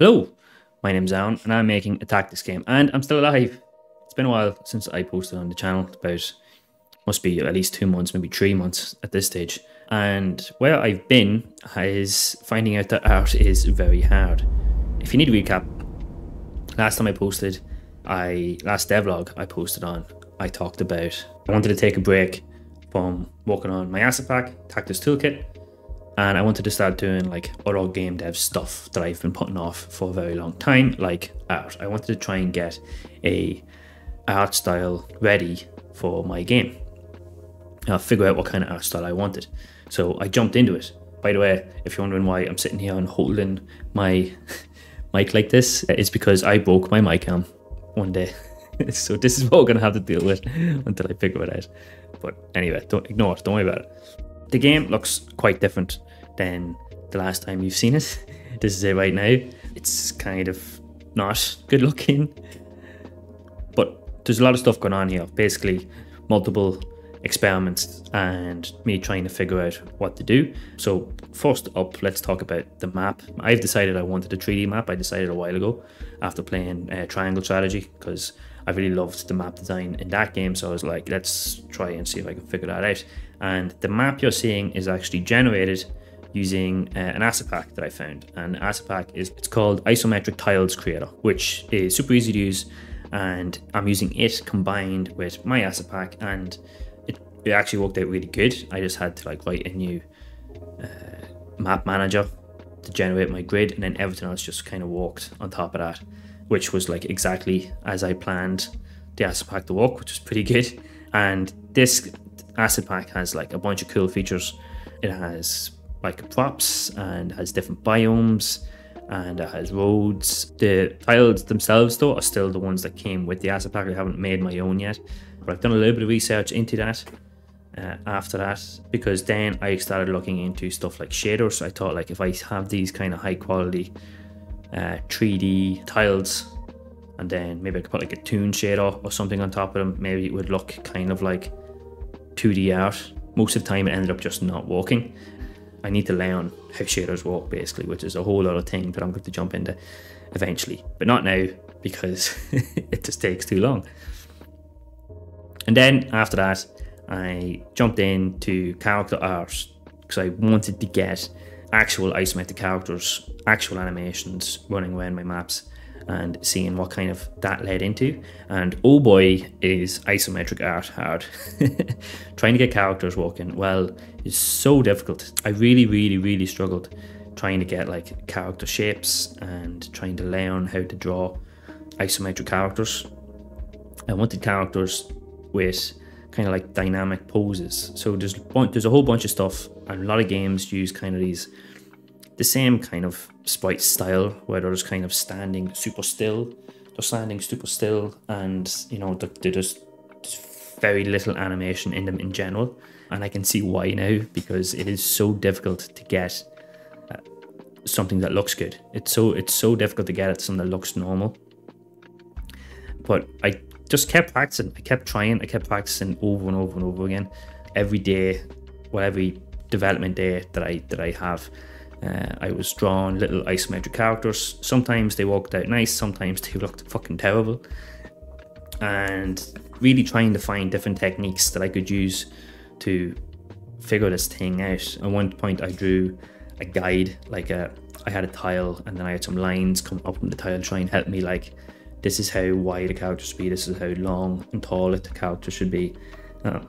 Hello, my name's Alan and I'm making a tactics game and I'm still alive. It's been a while since I posted on the channel, about must be at least two months, maybe three months at this stage. And where I've been is finding out that art is very hard. If you need a recap, last time I posted, I last devlog I posted on, I talked about I wanted to take a break from working on my asset pack, Tactics Toolkit, and I wanted to start doing like other game dev stuff that I've been putting off for a very long time, like art. I wanted to try and get a art style ready for my game. I'll figure out what kind of art style I wanted. So I jumped into it. By the way, if you're wondering why I'm sitting here and holding my mic like this, it's because I broke my mic arm one day. so this is what we're gonna have to deal with until I figure it out. But anyway, don't ignore it, don't worry about it. The game looks quite different than the last time you've seen it. This is it right now. It's kind of not good looking. But there's a lot of stuff going on here. Basically, multiple experiments and me trying to figure out what to do. So first up, let's talk about the map. I've decided I wanted a 3D map. I decided a while ago after playing uh, Triangle Strategy because I really loved the map design in that game. So I was like, let's try and see if I can figure that out. And the map you're seeing is actually generated using uh, an asset pack that I found. And asset pack is it's called Isometric Tiles Creator, which is super easy to use. And I'm using it combined with my asset pack, and it, it actually worked out really good. I just had to like write a new uh, map manager to generate my grid, and then everything else just kind of worked on top of that, which was like exactly as I planned the asset pack to walk, which was pretty good. And this asset pack has like a bunch of cool features. It has like props and has different biomes and it has roads. The tiles themselves though are still the ones that came with the asset pack. I haven't made my own yet, but I've done a little bit of research into that. Uh, after that, because then I started looking into stuff like shaders. I thought like if I have these kind of high quality uh, 3D tiles, and then maybe I could put like a toon shader or something on top of them, maybe it would look kind of like 2D art. Most of the time, it ended up just not working. I need to learn how shaders work, basically, which is a whole other thing that I'm going to jump into eventually, but not now because it just takes too long. And then after that, I jumped into character art because I wanted to get actual isometric characters, actual animations running around my maps and seeing what kind of that led into. And oh boy, is isometric art hard. trying to get characters working well is so difficult. I really, really, really struggled trying to get like character shapes and trying to learn how to draw isometric characters. I wanted characters with kind of like dynamic poses. So there's there's a whole bunch of stuff, and a lot of games use kind of these the same kind of sprite style where they're just kind of standing super still. They're standing super still, and you know they're, just very little animation in them in general. And I can see why now because it is so difficult to get uh, something that looks good. It's so it's so difficult to get it something that looks normal. But I just kept practicing. I kept trying. I kept practicing over and over and over again, every day, well, every development day that I that I have. Uh, I was drawing little isometric characters. Sometimes they worked out nice, sometimes they looked fucking terrible. And really trying to find different techniques that I could use to figure this thing out. At one point, I drew a guide, like a, I had a tile, and then I had some lines come up from the tile try and help me, like, this is how wide a character should be, this is how long and tall the character should be. Uh,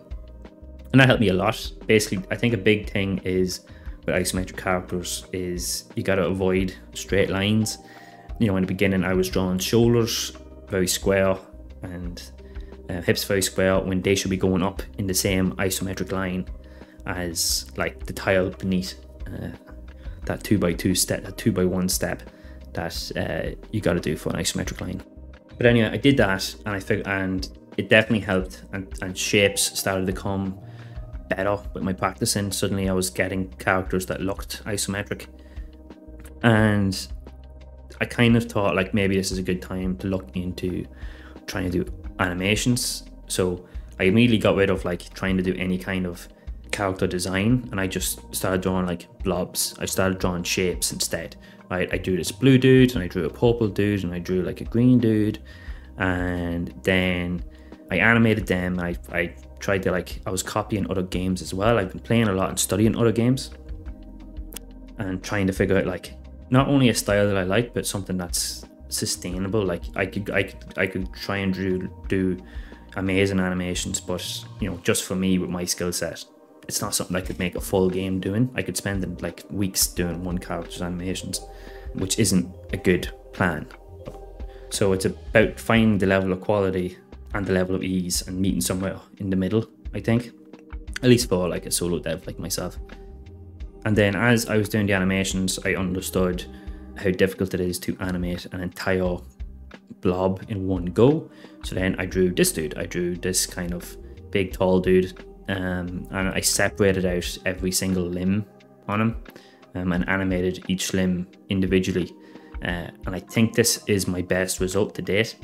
and that helped me a lot. Basically, I think a big thing is with isometric characters is you got to avoid straight lines. You know, in the beginning, I was drawing shoulders very square and uh, hips very square when they should be going up in the same isometric line as like the tile beneath uh, that two by two step, that two by one step that uh, you got to do for an isometric line. But anyway, I did that and I figured, and it definitely helped, and, and shapes started to come better with my practicing. Suddenly I was getting characters that looked isometric. And I kind of thought like maybe this is a good time to look into trying to do animations. So I immediately got rid of like trying to do any kind of character design and I just started drawing like blobs. I started drawing shapes instead. Right, I drew this blue dude, and I drew a purple dude, and I drew like a green dude, and then I animated them. I I tried to like I was copying other games as well. I've been playing a lot and studying other games, and trying to figure out like not only a style that I like, but something that's sustainable. Like I could I could I could try and do do amazing animations, but you know just for me with my skill set, it's not something I could make a full game doing. I could spend like weeks doing one character's animations, which isn't a good plan. So it's about finding the level of quality and the level of ease and meeting somewhere in the middle, I think. At least for like a solo dev like myself. And then as I was doing the animations, I understood how difficult it is to animate an entire blob in one go. So then I drew this dude. I drew this kind of big tall dude um, and I separated out every single limb on him um, and animated each limb individually. Uh, and I think this is my best result to date.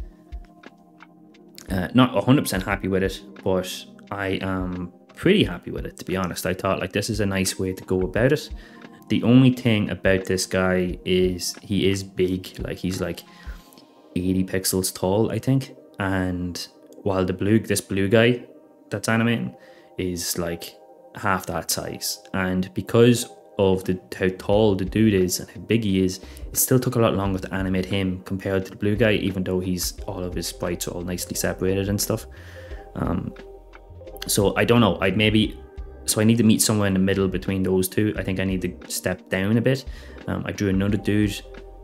Uh, not 100% happy with it, but I am pretty happy with it to be honest. I thought like this is a nice way to go about it. The only thing about this guy is he is big, like he's like 80 pixels tall, I think. And while the blue, this blue guy that's animating is like half that size. And because of the how tall the dude is and how big he is, it still took a lot longer to animate him compared to the blue guy, even though he's all of his sprites are all nicely separated and stuff. Um, so I don't know. I'd maybe so I need to meet somewhere in the middle between those two. I think I need to step down a bit. Um, I drew another dude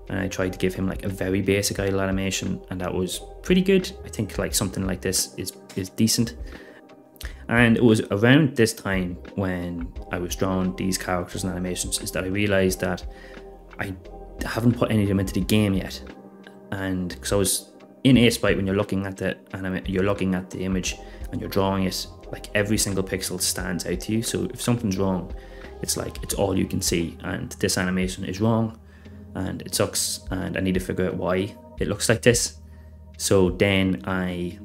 and I tried to give him like a very basic idle animation and that was pretty good. I think like something like this is is decent. And it was around this time when I was drawing these characters and animations is that I realized that I haven't put any of them into the game yet. And because I was in Aseprite, when you're looking at the anime, you're looking at the image and you're drawing it, like every single pixel stands out to you. So if something's wrong, it's like it's all you can see. And this animation is wrong, and it sucks. And I need to figure out why it looks like this. So then I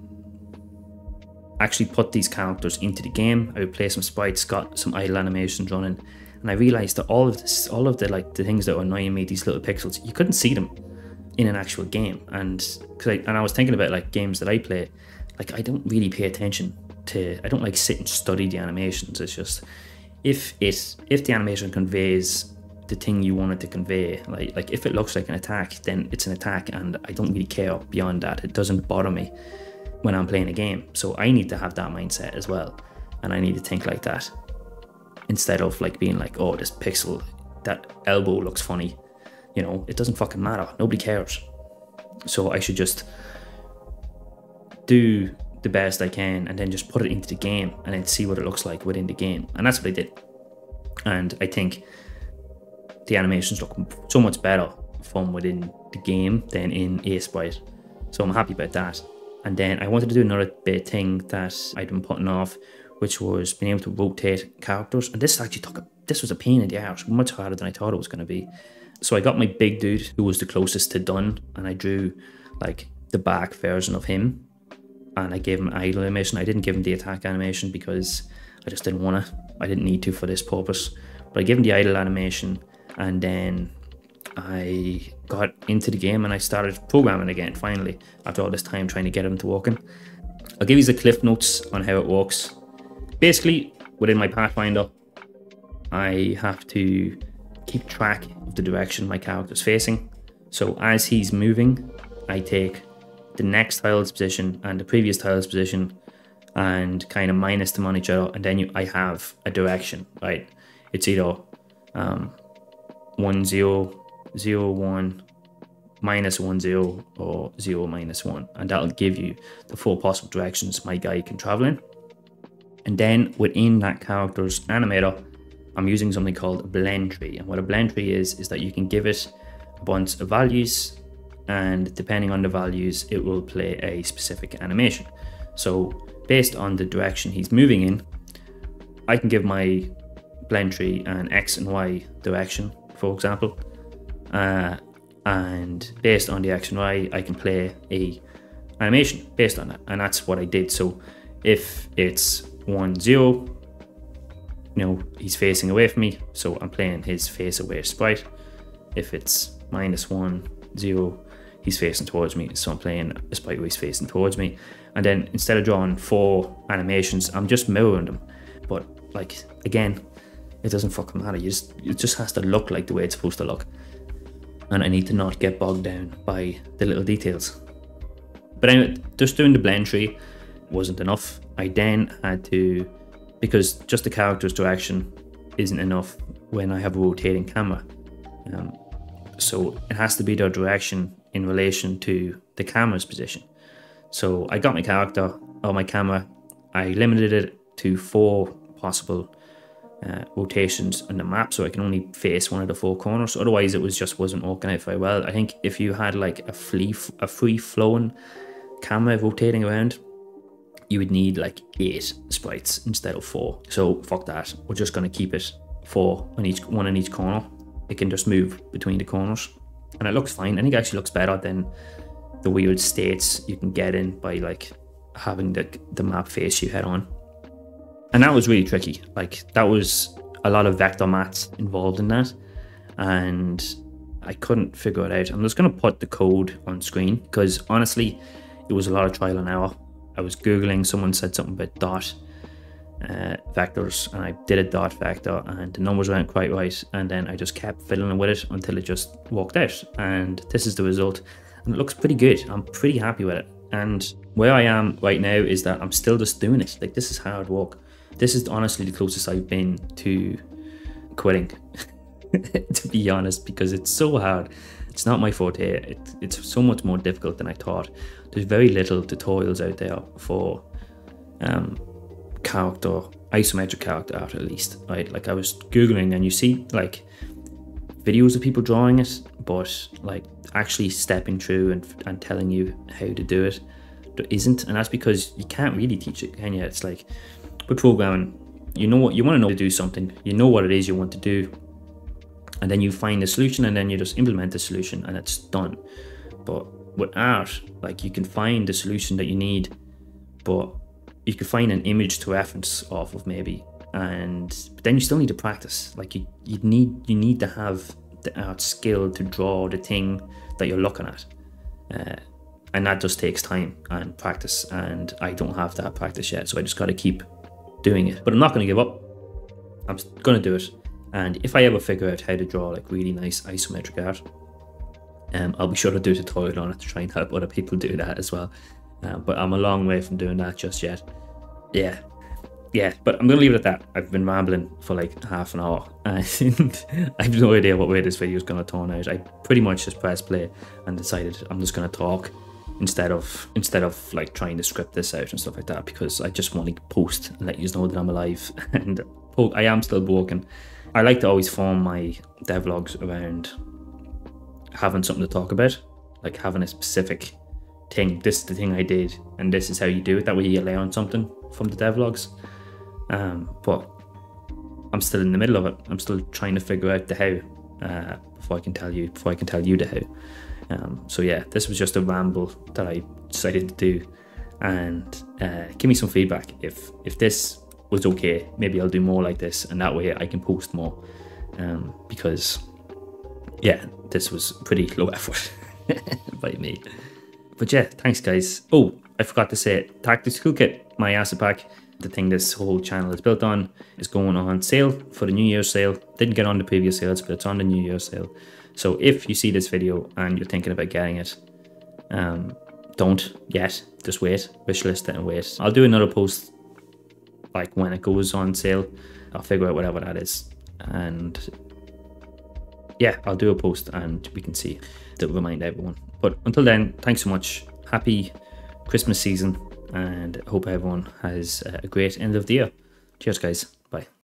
actually put these characters into the game. I would play some sprites, got some idle animations running, and I realized that all of this, all of the like the things that were annoying me, these little pixels, you couldn't see them in an actual game. And cause I, and I was thinking about like games that I play, like I don't really pay attention to. I don't like sit and study the animations. It's just if it if the animation conveys the thing you want it to convey, like like if it looks like an attack, then it's an attack, and I don't really care beyond that. It doesn't bother me when I'm playing a game. So I need to have that mindset as well. And I need to think like that instead of like being like, oh, this pixel, that elbow looks funny. You know, it doesn't fucking matter. Nobody cares. So I should just do the best I can and then just put it into the game and then see what it looks like within the game. And that's what I did. And I think the animations look so much better from within the game than in Aseprite. So I'm happy about that. And then I wanted to do another bit thing that I'd been putting off, which was being able to rotate characters. And this actually took a, this was a pain in the ass, much harder than I thought it was going to be. So I got my big dude, who was the closest to done, and I drew like the back version of him. And I gave him idle animation. I didn't give him the attack animation because I just didn't want to. I didn't need to for this purpose. But I gave him the idle animation, and then I got into the game and I started programming again finally after all this time trying to get him to working. I'll give you the cliff notes on how it works. Basically, within my Pathfinder, I have to keep track of the direction my character's facing. So as he's moving, I take the next tile's position and the previous tile's position and kind of minus them on each other and then you, I have a direction, right? It's either um, 1, 0, 0, 1, minus 1, 0, or 0, minus 1. And that'll give you the four possible directions my guy can travel in. And then within that character's animator, I'm using something called a blend tree. And what a blend tree is, is that you can give it a bunch of values and depending on the values, it will play a specific animation. So based on the direction he's moving in, I can give my blend tree an X and Y direction, for example, uh, and based on the action Y, I can play a animation based on that, and that's what I did. So if it's one zero, you know he's facing away from me, so I'm playing his face away sprite. If it's minus one, zero, he's facing towards me. So I'm playing a sprite where he's facing towards me. And then instead of drawing four animations, I'm just mirroring them. But like again, it doesn't fucking matter. You just it just has to look like the way it's supposed to look. And I need to not get bogged down by the little details. But anyway, just doing the blend tree wasn't enough. I then had to because just the character's direction isn't enough when I have a rotating camera. Um, so it has to be their direction in relation to the camera's position. So I got my character or my camera, I limited it to four possible uh, rotations on the map, so I can only face one of the four corners. Otherwise, it was just wasn't working out very well. I think if you had like a free a free flowing camera rotating around, you would need like eight sprites instead of four. So fuck that. We're just gonna keep it four on each one in each corner. It can just move between the corners, and it looks fine. I think it actually looks better than the weird states you can get in by like having the the map face you head on. And that was really tricky. Like that was a lot of vector maths involved in that, and I couldn't figure it out. I'm just gonna put the code on screen because honestly, it was a lot of trial and error. I was googling. Someone said something about dot uh, vectors, and I did a dot vector, and the numbers weren't quite right. And then I just kept fiddling with it until it just worked out. And this is the result, and it looks pretty good. I'm pretty happy with it. And where I am right now is that I'm still just doing it. Like this is hard work. This is honestly the closest I've been to quitting, to be honest, because it's so hard. It's not my forte. It, it's so much more difficult than I thought. There's very little tutorials out there for um, character, isometric character art at least, right? Like I was Googling and you see like videos of people drawing it, but like actually stepping through and, and telling you how to do it, there isn't. And that's because you can't really teach it, can you? It's like with programming, you know what you want to know to do something, you know what it is you want to do, and then you find the solution and then you just implement the solution and it's done. But with art, like you can find the solution that you need, but you can find an image to reference off of maybe, and then you still need to practice. Like you, you need you need to have the art skill to draw the thing that you're looking at, uh, and that just takes time and practice. And I don't have that practice yet, so I just got to keep doing it. But I'm not going to give up. I'm going to do it. And if I ever figure out how to draw like really nice isometric art, um, I'll be sure to do a tutorial on it to try and help other people do that as well. Uh, but I'm a long way from doing that just yet. Yeah. Yeah, but I'm going to leave it at that. I've been rambling for like half an hour and I have no idea what way this video is going to turn out. I pretty much just pressed play and decided I'm just going to talk instead of instead of like trying to script this out and stuff like that because I just want to post and let you know that I'm alive and I am still broken. I like to always form my devlogs around having something to talk about, like having a specific thing. This is the thing I did, and this is how you do it. That way you learn something from the devlogs. Um, but I'm still in the middle of it. I'm still trying to figure out the how uh, before I can tell you. Before I can tell you the how. Um, so yeah, this was just a ramble that I decided to do, and uh, give me some feedback if if this was okay. Maybe I'll do more like this, and that way I can post more. Um, because yeah, this was pretty low effort by me. But yeah, thanks guys. Oh, I forgot to say it. Tactics Toolkit, my asset pack, the thing this whole channel is built on, is going on sale for the New Year's sale. Didn't get on the previous sales, but it's on the New Year's sale. So if you see this video and you're thinking about getting it, um, don't yet. Just wait. Wishlist it and wait. I'll do another post like when it goes on sale. I'll figure out whatever that is. And yeah, I'll do a post and we can see that remind everyone. But until then, thanks so much. Happy Christmas season and hope everyone has a great end of the year. Cheers, guys. Bye.